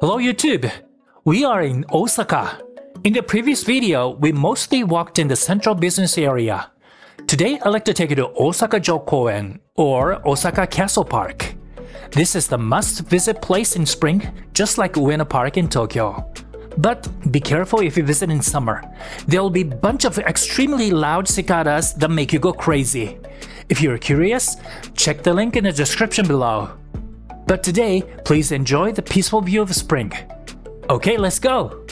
Hello YouTube! We are in Osaka. In the previous video, we mostly walked in the central business area. Today, I'd like to take you to Osaka Jokoen, or Osaka Castle Park. This is the must-visit place in spring, just like Ueno Park in Tokyo. But be careful if you visit in summer. There'll be a bunch of extremely loud cicadas that make you go crazy. If you're curious, check the link in the description below. But today, please enjoy the peaceful view of spring. Okay, let's go!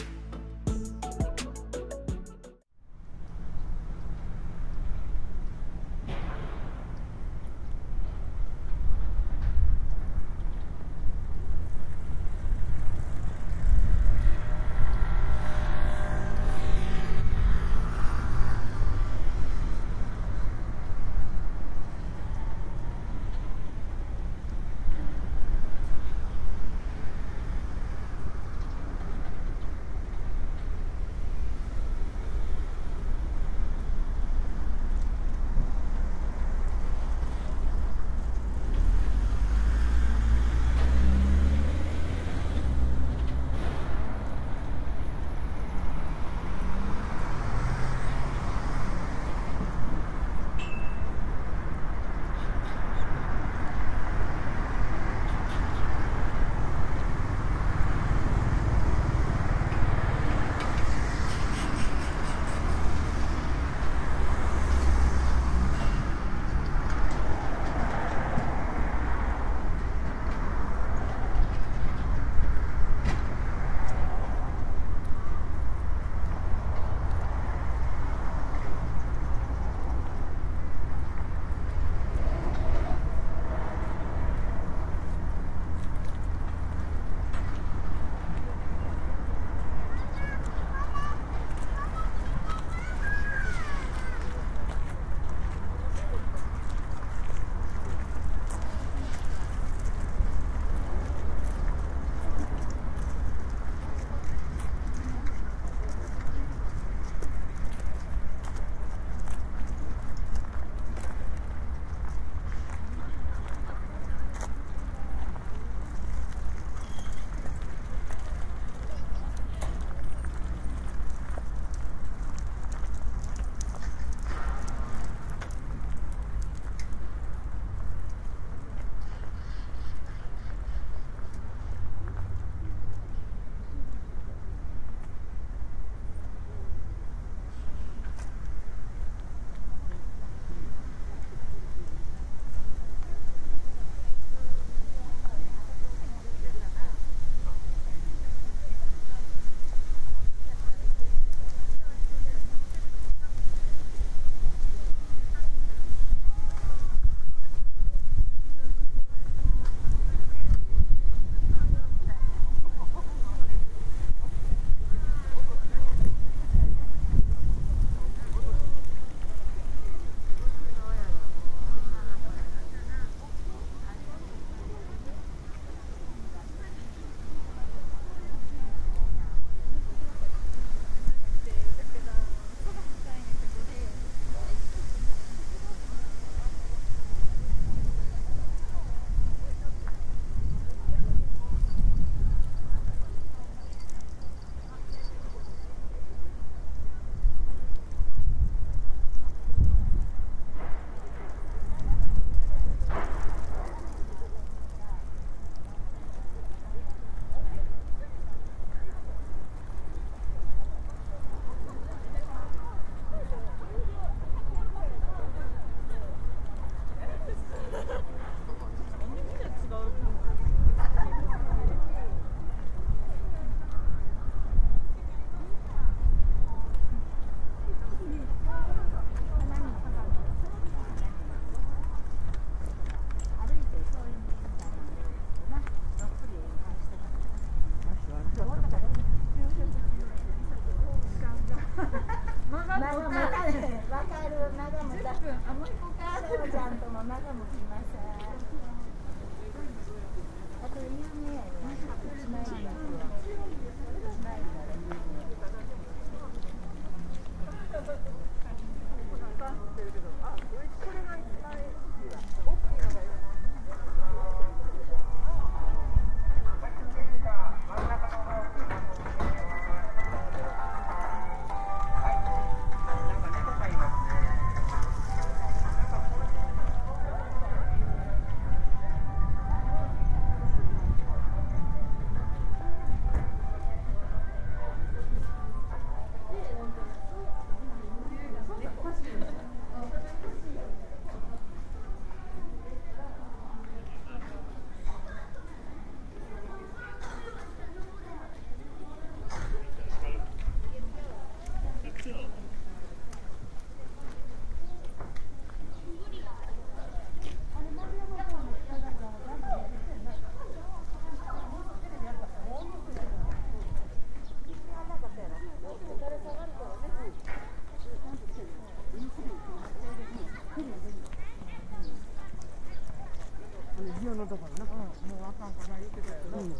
もうあかんかな言ってたよ。うん。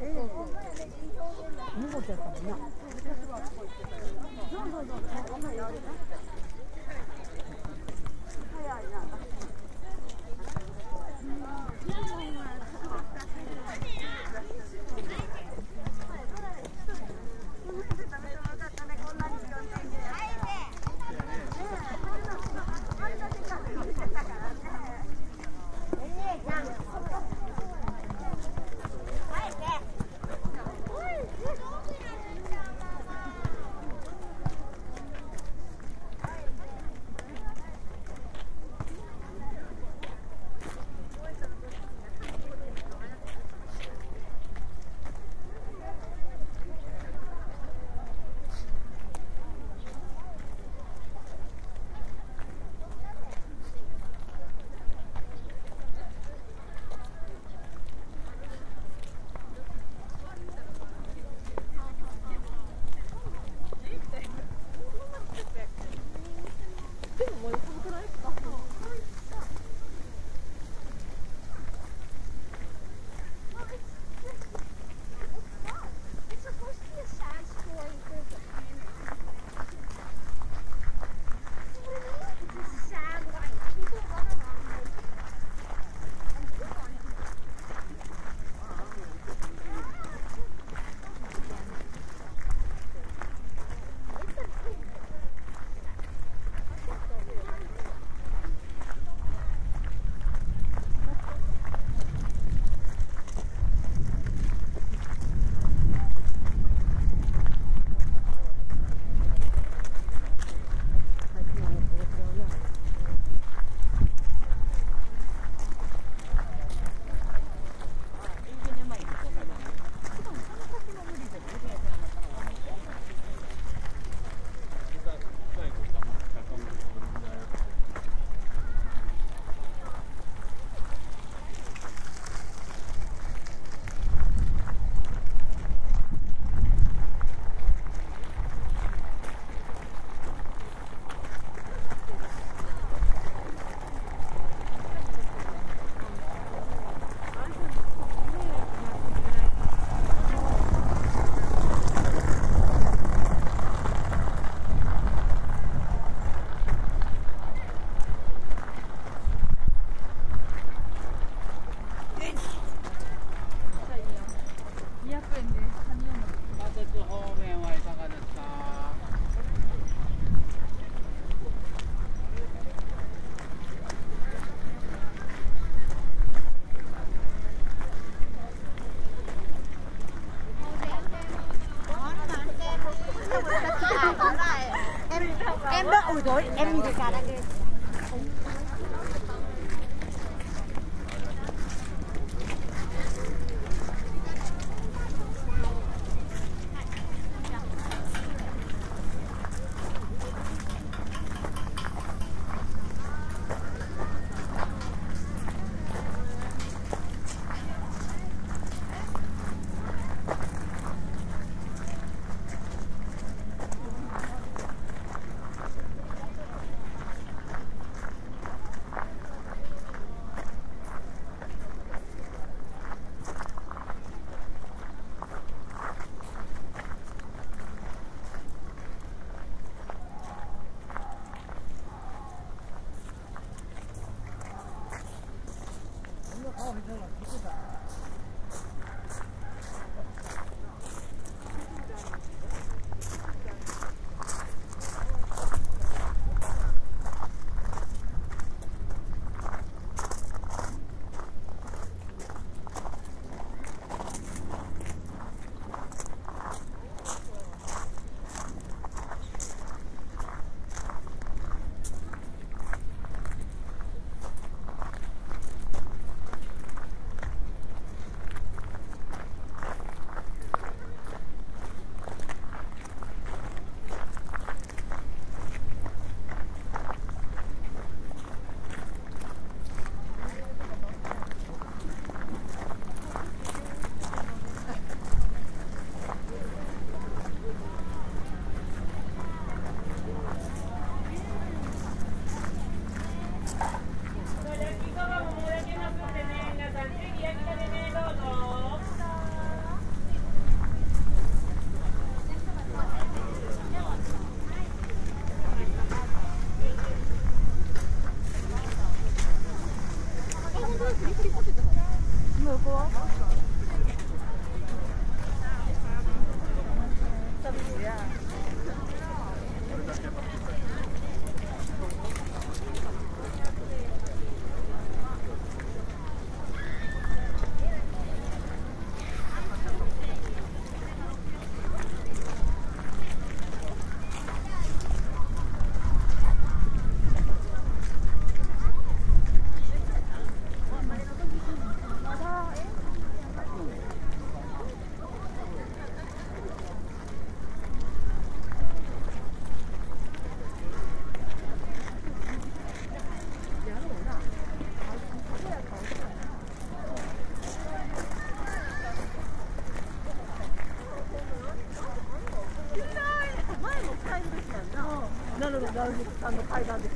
ええ。荷物やったもんな。Era muito cara. のラウジさんの階段で。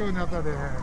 ようになったで、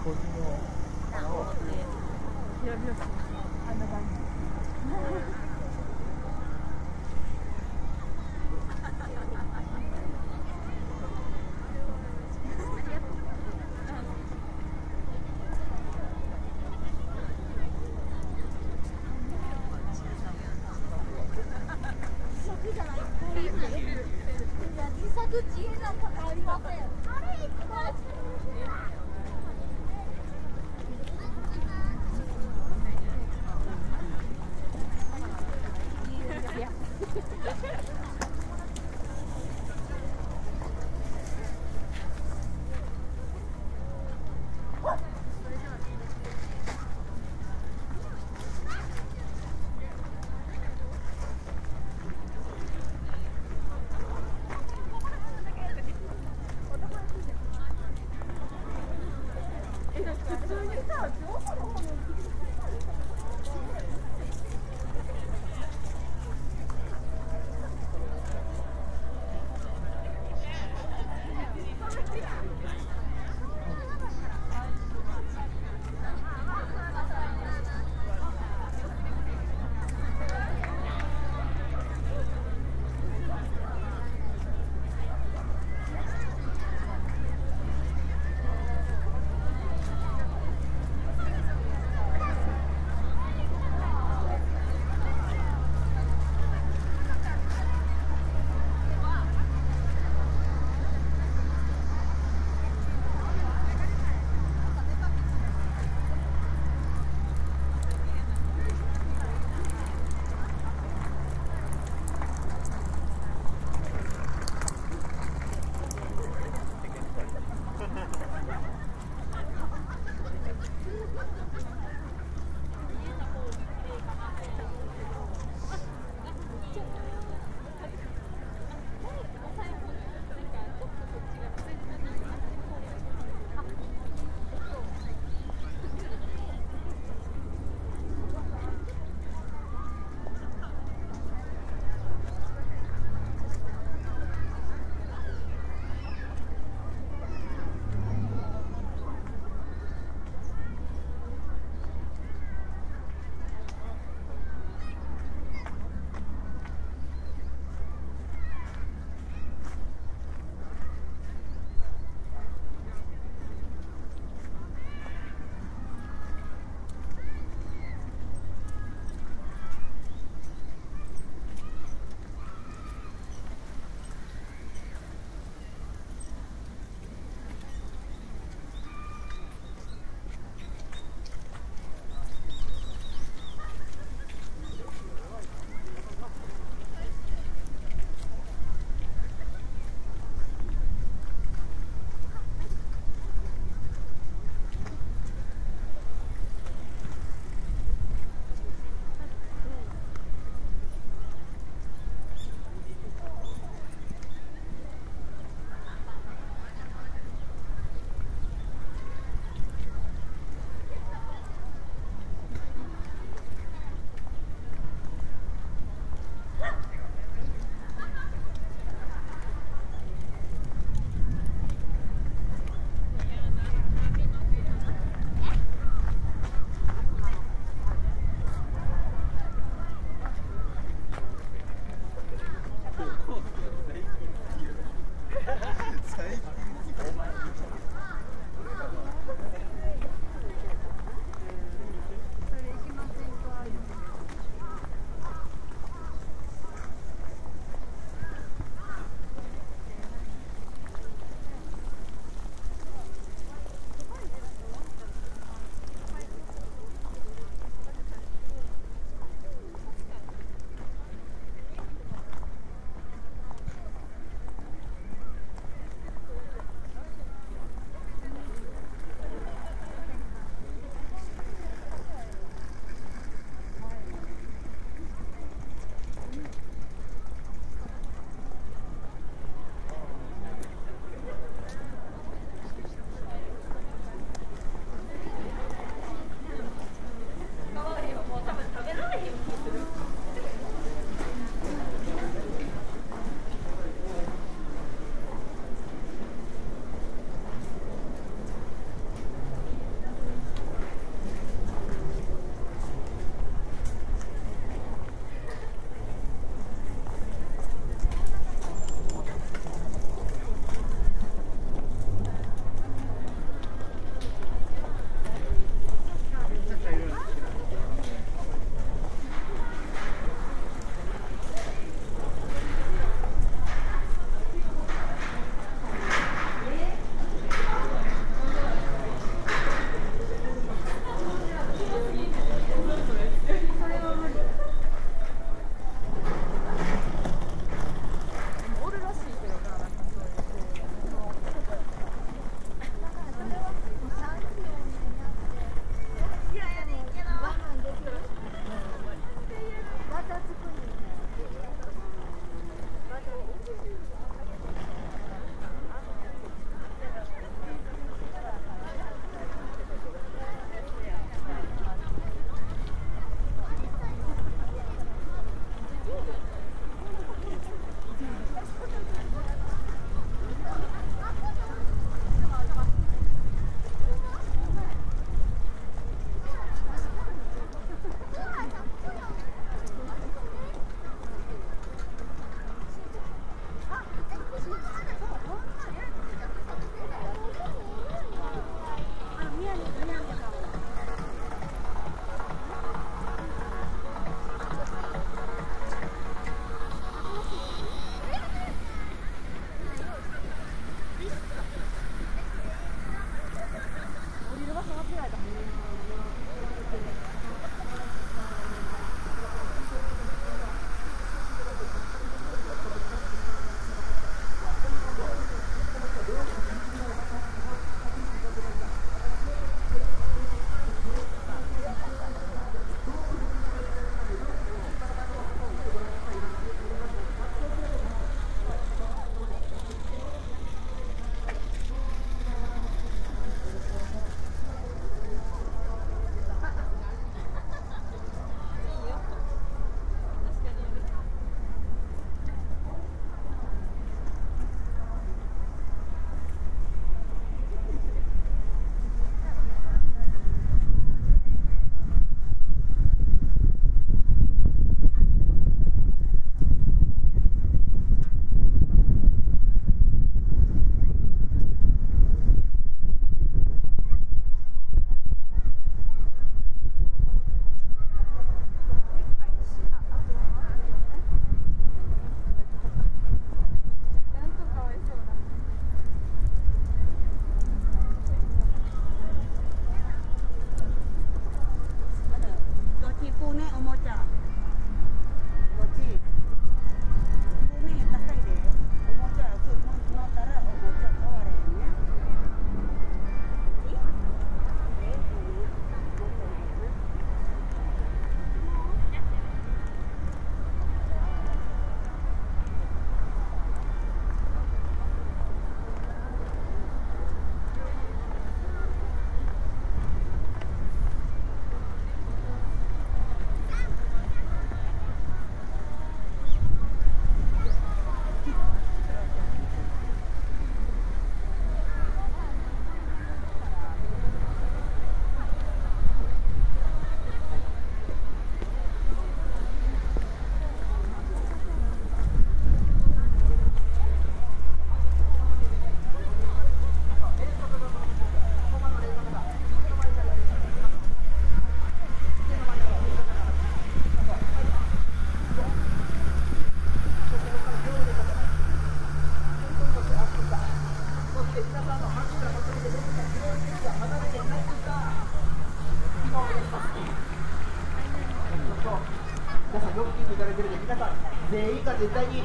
絶対に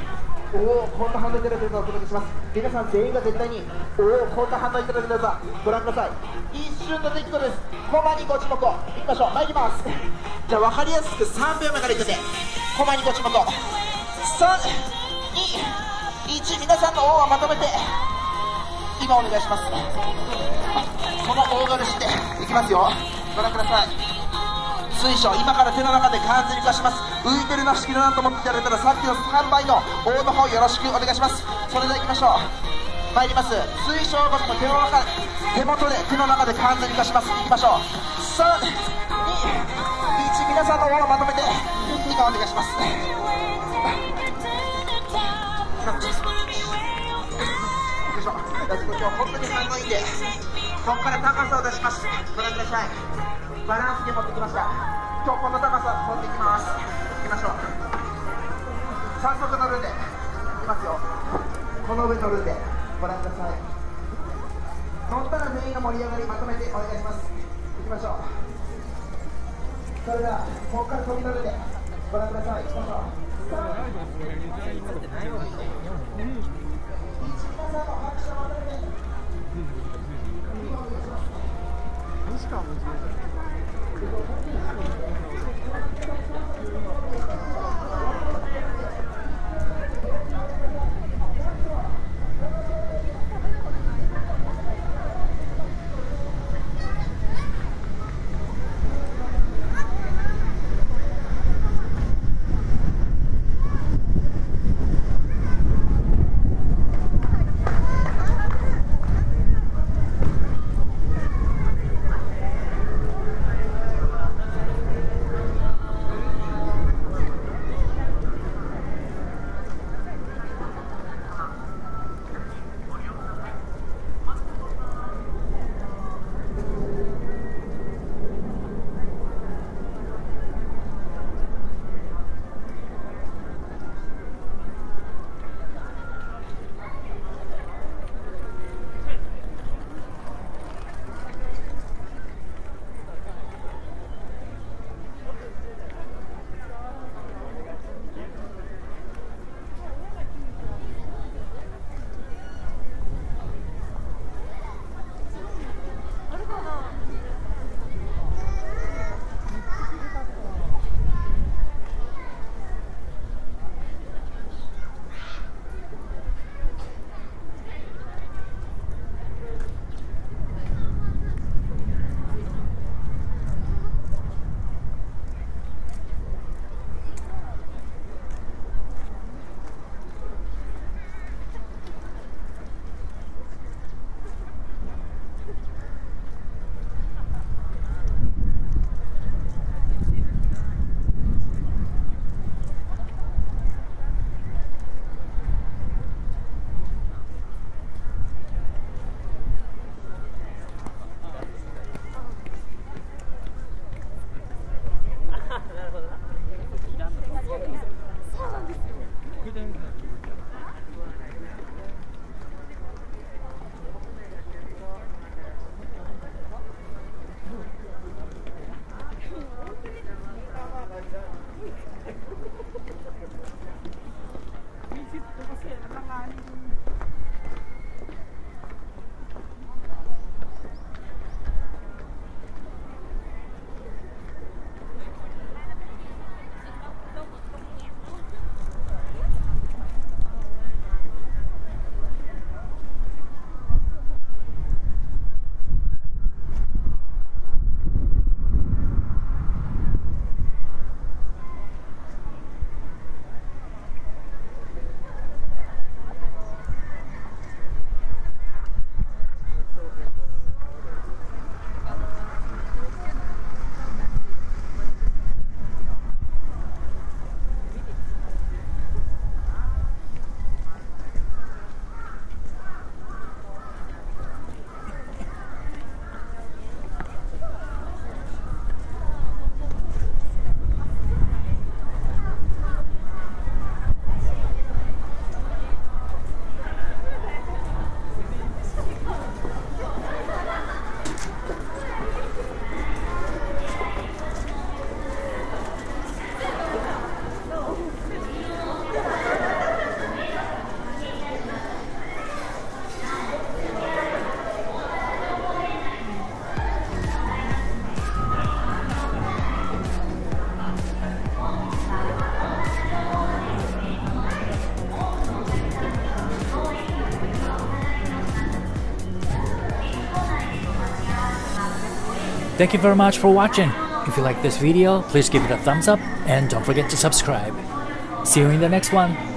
おおこんな反応いただい。てるのをお届けします。皆さん全員が絶対におおこんな反応いただいてるのを。ご覧ください一瞬の出来事です。コマにご注目をいきましょう。参ります。じゃあ分かりやすく3秒目からいくんでコマにご注目を。321皆さんのおをまとめて今お願いします。この大軽していきますよご覧ください水晶今から手の中で完全に化します。浮いてるなしきるなと思ってやれたらさっきの3倍の大の方よろしくお願いします。それではいきましょう。参ります。水晶ごとの手の中手元で手の中で完全に化します。いきましょう。321皆さんの方をまとめて今お願いします。よいしょ今日本当に反応いいんでここから高さを出します。ご覧ください。バランスで持ってきました。今日この高さ持ってきます。いきましょう。早速乗るんで。いきますよ。この上乗るんで。ご覧ください。乗ったら全員が盛り上がりまとめてお願いします。いきましょう。それではここから飛び乗るんで。ご覧ください。いきましょう。皆さん。の拍手を求めて。西川も自転車「Thank you very much for watching. If you like this video, please give it a thumbs up and don't forget to subscribe. See you in the next one.